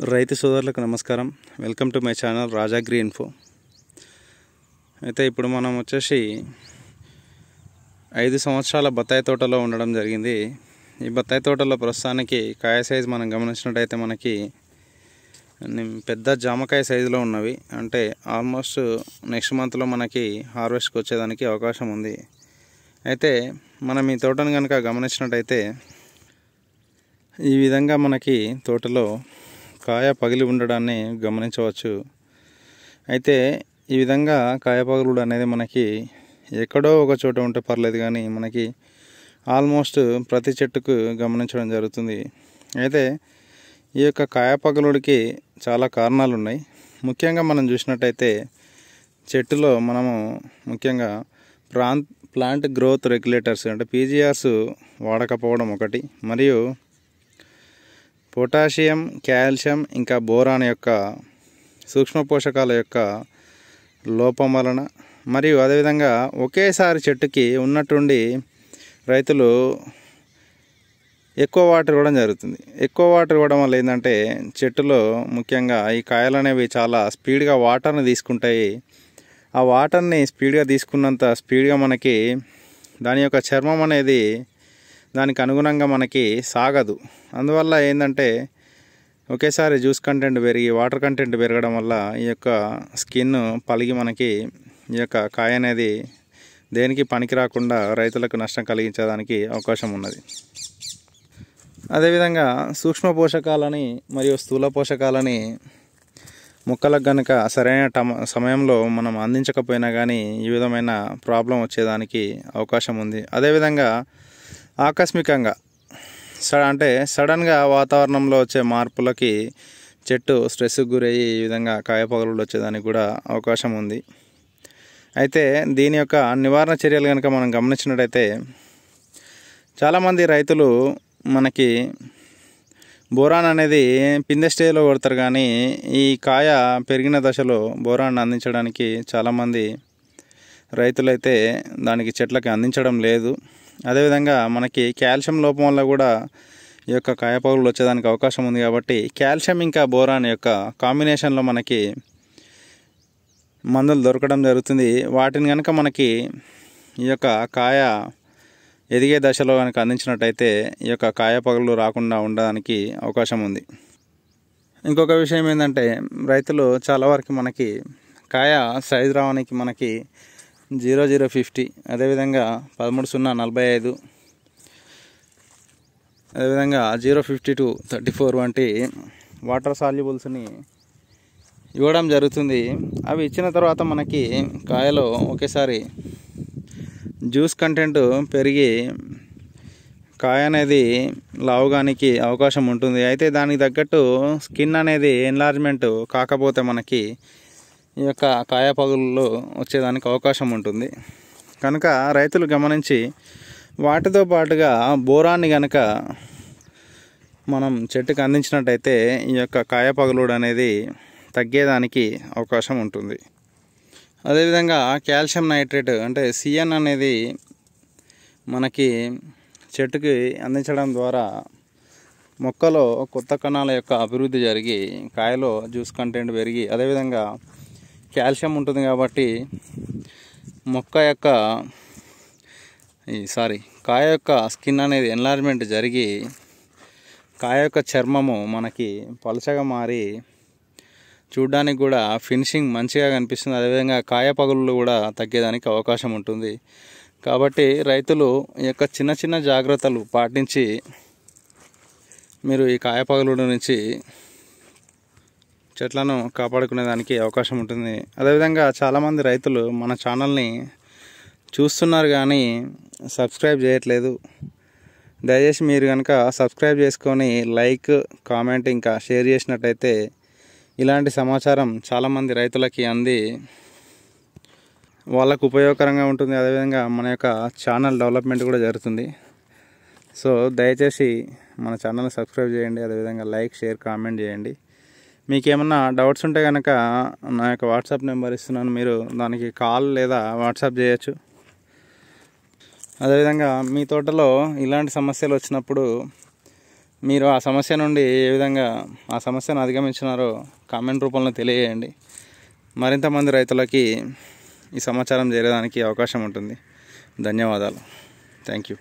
రైతు సోదరులకు నమస్కారం. Welcome to my channel Raja గ్రీ info అయితే ఇప్పుడు మనం వచ్చేసి ఐదు సంవత్సరాల బత్తాయి తోటలో ఉండడం జరిగింది. ఈ బత్తాయి తోటలో ప్రస్తుతానికి కాయ సైజు మనం గమనించినట్టయితే మనకి పెద్ద జామకాయ సైజులో ఉన్నవి. అంటే ఆల్మోస్ట్ నెక్స్ట్ మంత్లో మనకి హార్వెస్ట్కి వచ్చేదానికి అవకాశం ఉంది. అయితే మనం ఈ తోటను కనుక గమనించినట్టయితే ఈ విధంగా మనకి తోటలో కాయ పగిలి ఉండడాన్ని గమనించవచ్చు. అయితే ఈ విధంగా కాయ పగులుడు అనేది మనకి ఎక్కడో ఒక చోట ఉంటే పర్లేదు కానీ మనకి ఆల్మోస్ట్ ప్రతి చెట్టుకు గమనించడం జరుగుతుంది. అయితే ఈ యొక్క కాయ పగలుడికి చాలా కారణాలు ఉన్నాయి ముఖ్యంగా మనం చూసినట్టయితే చెట్టులో మనము ముఖ్యంగా ప్రాంత్ ప్లాంట్ గ్రోత్ రెగ్యులేటర్స్ అంటే పీజీఆర్స్ వాడకపోవడం ఒకటి మరియు పొటాషియం కాల్షియం ఇంకా బోరాన్ యొక్క సూక్ష్మ పోషకాల యొక్క లోపం వలన మరియు అదేవిధంగా ఒకేసారి చెట్టుకి ఉన్నట్టుండి రైతులు ఎక్కువ వాటర్ ఇవ్వడం జరుగుతుంది. ఎక్కువ వాటర్ ఇవ్వడం వల్ల ఏంటంటే చెట్టులో ముఖ్యంగా ఈ కాయలు అనేవి చాలా స్పీడ్గా వాటర్ని తీసుకుంటాయి. ఆ వాటర్ని స్పీడ్గా తీసుకున్నంత స్పీడ్గా మనకి దాని యొక్క చర్మం అనేది దానికి అనుగుణంగా మనకి సాగదు. అందువల్ల ఏంటంటే ఒకేసారి జ్యూస్ కంటెంట్ పెరిగి వాటర్ కంటెంట్ పెరగడం వల్ల ఈ యొక్క స్కిన్ పలిగి మనకి ఈ యొక్క కాయ అనేది దేనికి పనికి రాకుండా రైతులకు నష్టం కలిగించడానికి అవకాశం ఉన్నది. అదేవిధంగా సూక్ష్మ పోషకాలని మరియు స్థూల పోషకాలని మొక్కలకు గనుక సరైన టమ సమయంలో మనం అందించకపోయినా కానీ ఈ విధమైన ప్రాబ్లం వచ్చేదానికి అవకాశం ఉంది. అదేవిధంగా ఆకస్మికంగా. స అంటే సడన్గా వాతావరణంలో వచ్చే మార్పులకి చెట్టు స్ట్రెస్కి గురయ్యి ఈ విధంగా కాయ వచ్చేదానికి కూడా అవకాశం ఉంది. అయితే దీని యొక్క నివారణ చర్యలు కనుక మనం గమనించినట్టయితే చాలామంది రైతులు మనకి బోరాన్ అనేది పిందె స్టేజ్లో కొడతారు కానీ ఈ కాయ పెరిగిన దశలో బోరాన్ అందించడానికి చాలామంది రైతులైతే దానికి చెట్లకి అందించడం లేదు. అదేవిధంగా మనకి కాల్షియం లోపం వల్ల కూడా ఈ యొక్క కాయపగులు వచ్చేదానికి అవకాశం ఉంది కాబట్టి కాల్షియం ఇంకా బోరాన్ యొక్క కాంబినేషన్లో మనకి మందులు దొరకడం జరుగుతుంది. వాటిని కనుక మనకి ఈ యొక్క కాయ ఎదిగే దశలో కనుక అందించినట్టయితే ఈ యొక్క కాయ పగులు రాకుండా ఉండడానికి అవకాశం ఉంది. ఇంకొక విషయం ఏంటంటే రైతులు చాలా వరకు మనకి కాయ సైజు రావడానికి మనకి జీరో జీరో ఫిఫ్టీ. అదేవిధంగా పదమూడు సున్నా నలభై ఐదు. అదేవిధంగా zero fifty two thirty four వంటి వాటర్ సాల్యుబుల్స్ని ఇవ్వడం జరుగుతుంది. అవి ఇచ్చిన తర్వాత మనకి కాయలో ఒకేసారి జ్యూస్ కంటెంట్ పెరిగి కాయ అనేది లావుగానికి అవకాశం ఉంటుంది. అయితే దానికి తగ్గట్టు స్కిన్ అనేది ఎన్లార్జ్మెంట్ కాకపోతే మనకి ఈ యొక్క కాయ పగుళ్ళు వచ్చేదానికి అవకాశం ఉంటుంది. కనుక రైతులు గమనించి వాటితో పాటుగా బోరాన్ని కనుక మనం చెట్టుకు అందించినట్టయితే ఈ యొక్క కాయ పగులుడు అనేది తగ్గేదానికి అవకాశం ఉంటుంది. అదేవిధంగా కాల్షియం నైట్రేట్ అంటే సిఎన్ అనేది మనకి చెట్టుకి అందించడం ద్వారా మొక్కలో కొత్త కణాల యొక్క అభివృద్ధి జరిగి కాయలో జ్యూస్ కంటెంట్ పెరిగి అదేవిధంగా కాల్షియం ఉంటుంది కాబట్టి మొక్క యొక్క ఈ సారీ కాయ యొక్క స్కిన్ అనేది ఎన్లార్జ్మెంట్ జరిగి కాయ యొక్క చర్మము మనకి పలచగా మారి చూడ్డానికి కూడా ఫినిషింగ్ మంచిగా కనిపిస్తుంది. అదేవిధంగా కాయ పగులు కూడా తగ్గేదానికి అవకాశం ఉంటుంది. కాబట్టి రైతులు ఈ యొక్క చిన్న చిన్న జాగ్రత్తలు పాటించి మీరు ఈ కాయ పగులు నుంచి చెట్లను కాపాడుకునేదానికి అవకాశం ఉంటుంది. అదేవిధంగా చాలామంది రైతులు మన ఛానల్ని చూస్తున్నారు కానీ సబ్స్క్రైబ్ చేయట్లేదు. దయచేసి మీరు కనుక సబ్స్క్రైబ్ చేసుకొని లైక్ కామెంట్ ఇంకా షేర్ చేసినట్టయితే ఇలాంటి సమాచారం చాలామంది రైతులకి అంది. వాళ్ళకు ఉపయోగకరంగా ఉంటుంది. అదేవిధంగా మన యొక్క ఛానల్ డెవలప్మెంట్ కూడా జరుగుతుంది. సో దయచేసి మన ఛానల్ని సబ్స్క్రైబ్ చేయండి. అదేవిధంగా లైక్ షేర్ కామెంట్ చేయండి. మీకేమన్నా డౌట్స్ ఉంటే కనుక నా యొక్క వాట్సాప్ నెంబర్ ఇస్తున్నాను. మీరు దానికి కాల్ లేదా వాట్సాప్ చేయొచ్చు. అదేవిధంగా మీ తోటలో ఇలాంటి సమస్యలు వచ్చినప్పుడు మీరు ఆ సమస్య నుండి ఏ విధంగా ఆ సమస్యను అధిగమించినారో కామెంట్ రూపంలో తెలియజేయండి. మరింతమంది రైతులకి ఈ సమాచారం చేరేదానికి అవకాశం ఉంటుంది. ధన్యవాదాలు. Thank you.